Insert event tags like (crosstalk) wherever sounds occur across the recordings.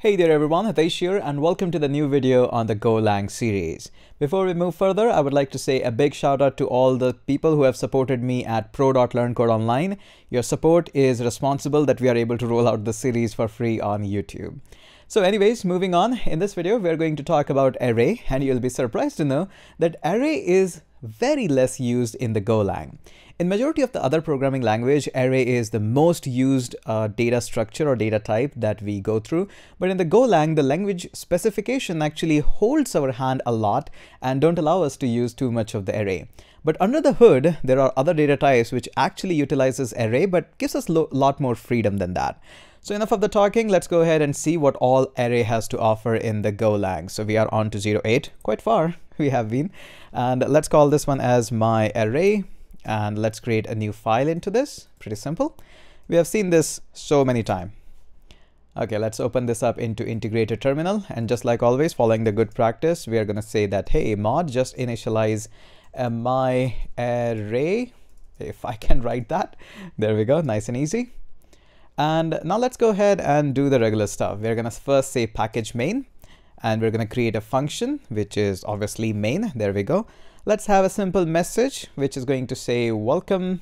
Hey there everyone, Hitesh here and welcome to the new video on the Golang series. Before we move further, I would like to say a big shout out to all the people who have supported me at pro.learncodeonline. Your support is responsible that we are able to roll out the series for free on YouTube. So anyways, moving on, in this video we're going to talk about array and you'll be surprised to know that array is very less used in the Golang. In majority of the other programming language, array is the most used uh, data structure or data type that we go through. But in the Golang, the language specification actually holds our hand a lot and don't allow us to use too much of the array. But under the hood, there are other data types which actually utilizes array, but gives us a lot more freedom than that. So enough of the talking, let's go ahead and see what all array has to offer in the Golang. So we are on to 08, quite far (laughs) we have been. And let's call this one as my array and let's create a new file into this. Pretty simple. We have seen this so many times. Okay, let's open this up into integrated terminal. And just like always, following the good practice, we are going to say that, hey, mod, just initialize my array. If I can write that. There we go, nice and easy. And now let's go ahead and do the regular stuff. We're going to first say package main, and we're going to create a function, which is obviously main. There we go. Let's have a simple message, which is going to say, welcome,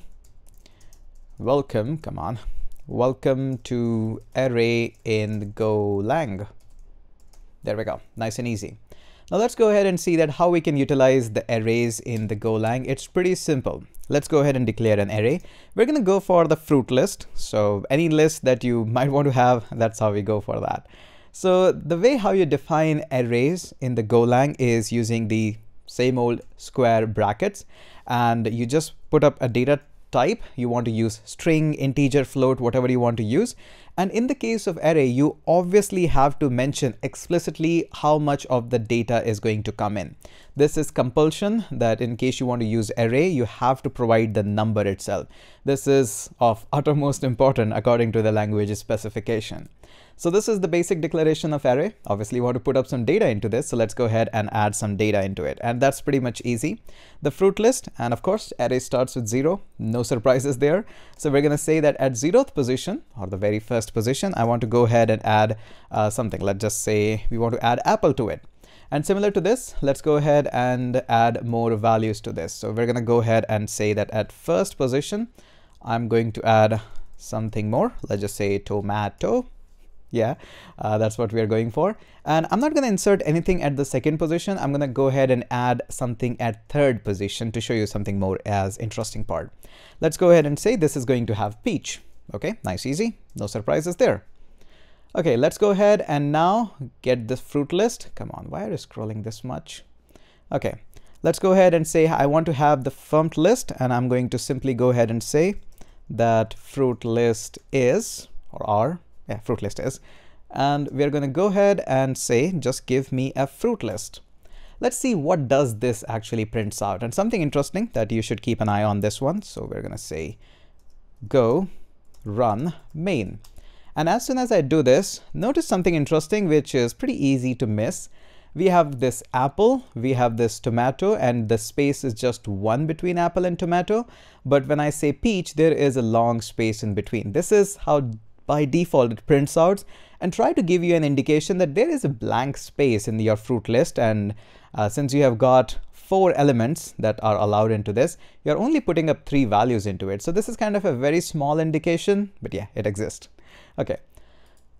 welcome, come on, welcome to array in Golang. There we go, nice and easy. Now let's go ahead and see that how we can utilize the arrays in the Golang. It's pretty simple. Let's go ahead and declare an array. We're going to go for the fruit list. So any list that you (laughs) might want to have, that's how we go for that. So the way how you define arrays in the Golang is using the same old square brackets. And you just put up a data type. You want to use string integer float whatever you want to use. And in the case of array you obviously have to mention explicitly how much of the data is going to come in. This is compulsion that in case you want to use array you have to provide the number itself. This is of uttermost (laughs) important according to the language specification so this is the basic declaration of array. Obviously, you want to put up some data into this. So let's go ahead and add some data into it. And that's pretty much easy. The fruit list, and of course, array starts with zero. No surprises there. So we're going to say that at zeroth position, or the very first position, I want to go ahead and add uh, something. Let's just say we want to add apple to it. And similar to this, let's go ahead and add more values to this. So we're going to go ahead and say that at first position, I'm going to add something more. Let's just say tomato yeah uh, that's what we are going for. And I'm not going to insert anything at the second position. I'm going to go ahead and add something at third position to show you something more as interesting part. Let's go ahead and say this is going to have peach. Okay nice easy. No surprises there. Okay let's go ahead and now get this fruit list. Come on why are you scrolling this much? Okay let's go ahead and say I want to have the firmed list and I'm going to simply go ahead and say that fruit list is or are yeah, fruit list is. And we're going to go ahead and say, just give me a fruit list. Let's see what does this actually prints out. And something interesting that you should keep an eye on this one. So we're going to say go run main. And as soon as I do this, notice something interesting, which is pretty easy to miss. We have this apple, we have this tomato, and the space is just one between apple and tomato. But when I say peach, there is a long space in between. This is how by default it prints out and try to give you an indication that there is a blank space in your fruit list. And uh, since you have got four elements that are allowed into this you're only putting up three values into it. So this is kind of a very small indication but yeah it exists. Okay.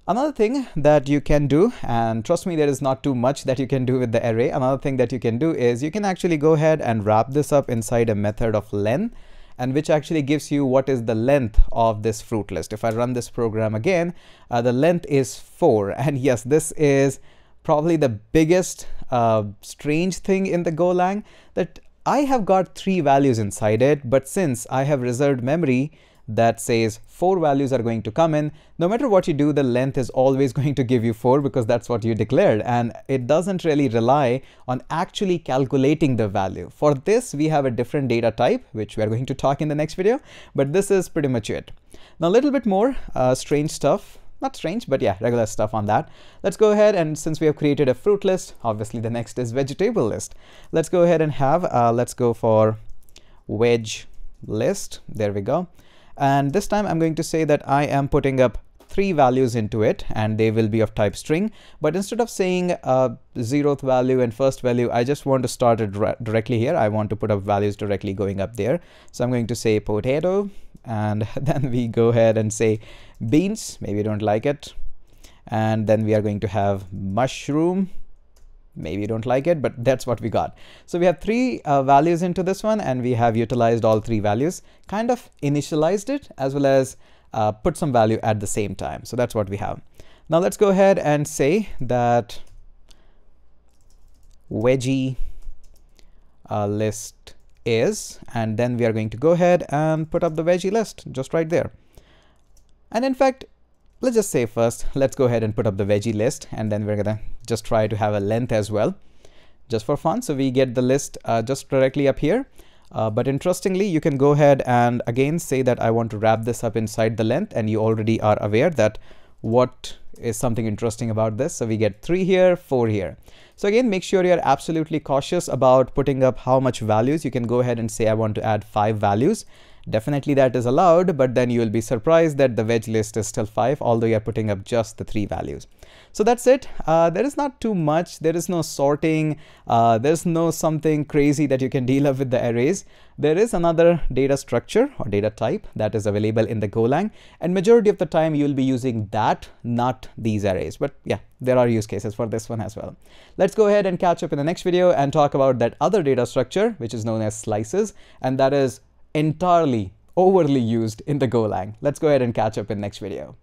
Another thing that you can do, and trust me, there is not too much that you can do with the array. Another thing that you can do is you can actually go ahead and wrap this up inside a method of len and which actually gives you what is the length of this fruit list. If I run this program again, uh, the length is four. (laughs) And yes, this is probably the biggest uh, strange thing in the Golang that I have got three values inside it, but since I have reserved memory, that says four values are going to come in. No matter what you do, the length is always (laughs) going to give you four because that's what you declared. And it doesn't really rely on actually calculating the value. For this, we have a different data type, which we're going to talk in the next video, but this is pretty much it. Now, a little bit more uh, strange stuff not strange, but yeah, regular stuff on that. Let's go ahead and since we have created a fruit list, obviously the next is vegetable list. Let's go ahead and have, uh, let's go for veg list. There we go. And this time I'm going to say that I am putting up three values into it and they will be of type string. But instead of saying uh, zeroth value and first value, I just want to start it directly here. I want to put up values directly going up there. So I'm going to say potato and (laughs) then we go ahead and say beans. Maybe you don't like it. And then we are going to have mushroom maybe you don't like it, but that's what we got. So we have three uh, values into this one and we have utilized all three values, kind of initialized it as well as uh, put some value at the same time. So that's what we have. Now let's go ahead and say that veggie uh, list is, and then we are going to go ahead and put up the veggie list just right there. And in fact, let's just say first, let's go ahead and put up the veggie list and then we're gonna just try to have a length as well, just for fun. So we get the list uh, just directly up here. Uh, but interestingly, you can go ahead and again say that I want to wrap this up inside the length and you already are aware that what is something interesting about this. So we get three here, four here. So again, make sure you're absolutely cautious about putting up how much values. You can go ahead and say I want to add five values Definitely that is allowed, but then you will be surprised that the veg list is still five, although you're putting up just the three values. So that's it. Uh, there is not too much. There is no sorting. Uh, there's no something crazy that you can deal with with the arrays. There is another data structure or data type that is available in the Golang. And majority of the time you'll be using that, not these arrays. But yeah, there are use cases for this one as well. Let's go ahead and catch up in the next video and talk about that other data structure, which is known as slices. And that is entirely overly used in the Golang. Let's go ahead and catch up in next video.